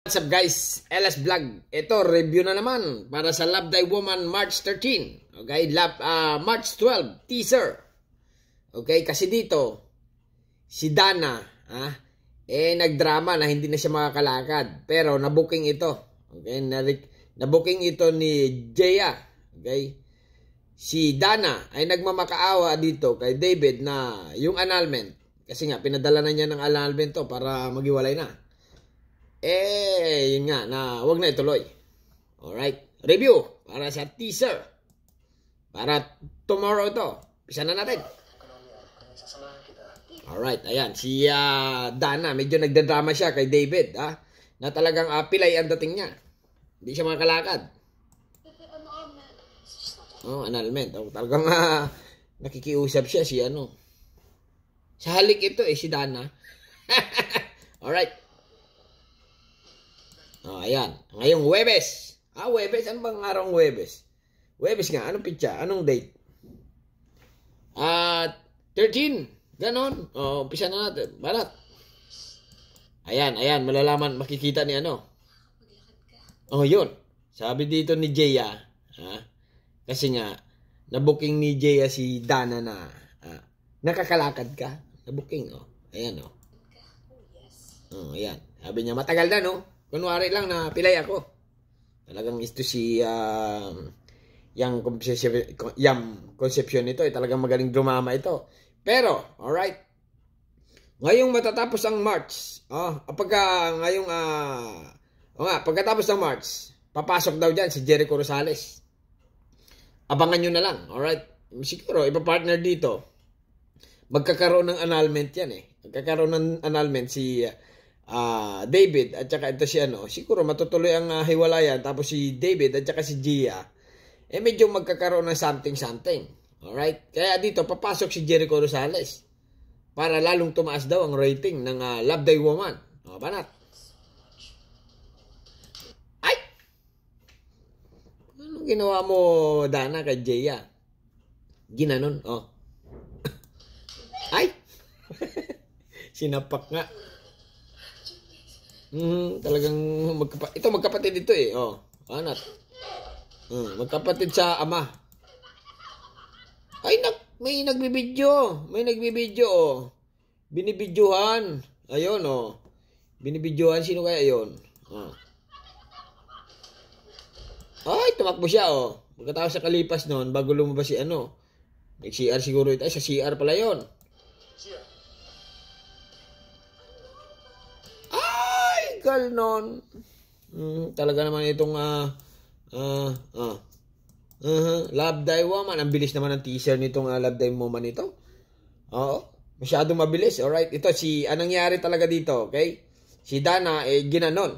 What's up guys? LS Vlog. Ito, review na naman para sa Love Thy Woman March 13. Okay? Love, uh, March 12, teaser. Okay? Kasi dito, si Dana, ah, eh, nagdrama na hindi na siya makakalakad. Pero, nabuking ito. Okay? Nabuking ito ni Jaya. Okay? Si Dana ay nagmamakaawa dito kay David na yung annulment. Kasi nga, pinadala na niya ng annulment to para magiwalay na. Eh, yun nga, na wag na ituloy. Alright, review para sa teaser. Para tomorrow to. Pisa na natin. Alright, ayan. Si uh, Dana, medyo nagdadrama siya kay David, ha? Na talagang uh, pilay ang dating niya. Hindi siya makakalakad. Oh, annulment. Oh, talagang uh, nakikiusap siya si ano. Sa halik ito eh, si Dana. Alright. Ayan. Ngayong Webes. Ah, Webes. Ano bang araw ng Webes? Webes nga. Anong pitsa? Anong date? Ah, uh, 13. Ganon. Oh, umpisa na natin. Balat. Ayan, ayan. Malalaman, makikita ni ano. Oh, yun. Sabi dito ni Jaya. Ha? Kasi nga, nabuking ni Jaya si Dana na ah, nakakalakad ka. Nabuking, oh. Ayan, oh. Oh, ayan. Sabi niya, matagal na, no? Kunwari lang na pilay ako. Talagang ito si uh, yung conception, yung conception nito ay eh, talagang magaling drumama ito. Pero, alright. Ngayong matatapos ang March, oh, pagka ngayong uh, o nga, pagkatapos ng March, papasok daw diyan si Jericho Rosales. Abangan nyo na lang, alright? Siguro, ipa-partner dito. Magkakaroon ng annulment yan eh. Magkakaroon ng annulment si uh, uh, David at saka ito si ano, siguro matutuloy ang uh, hiwalayan tapos si David at saka si Gia eh medyo magkakaroon ng something something. Alright? Kaya dito papasok si Jericho Rosales para lalong tumaas daw ang rating ng uh, Love Day Woman. O, banat. Ay! Anong ginawa mo, Dana, kay Gia? Ginanon, oh. Ay! Sinapak nga. Mm, talagang magkapa ito magkapatid ito eh. Oh, anat. Mm, magkapatid sa ama. Ay nak, may nagbibidyo. May nagbibidyo oh. Binibidyohan. Ayun oh. Binibidyohan sino kaya 'yon? Oh. Ay, tumakbo siya oh. Pagkatapos sa kalipas noon, bago lumabas si ano, nag-CR siguro ito. Ay, sa CR pala 'yon. Typical noon. Mm, talaga naman itong uh, uh, uh, uh, Love Thy Woman. Ang bilis naman ng teaser nitong uh, Love Thy Woman ito. Oo. Masyadong mabilis. Alright. Ito si, anong nangyari talaga dito? Okay? Si Dana, eh, ginanon.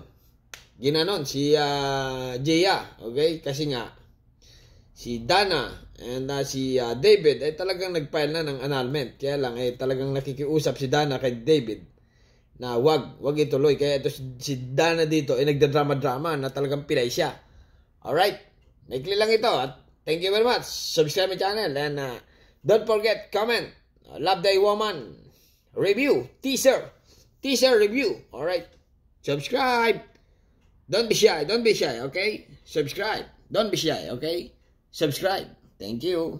Ginanon. Si uh, Jaya. Okay? Kasi nga, si Dana and uh, si uh, David ay eh, talagang nag-file na ng annulment. Kaya lang, eh, talagang nakikiusap si Dana kay David na wag, wag ituloy. Kaya ito si, Dana dito ay eh, nagdadrama-drama na talagang pilay siya. Alright? Naikli lang ito. At thank you very much. Subscribe my channel and uh, don't forget, comment. Love Day Woman. Review. Teaser. Teaser review. Alright? Subscribe. Don't be shy. Don't be shy. Okay? Subscribe. Don't be shy. Okay? Subscribe. Thank you.